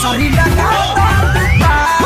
vas a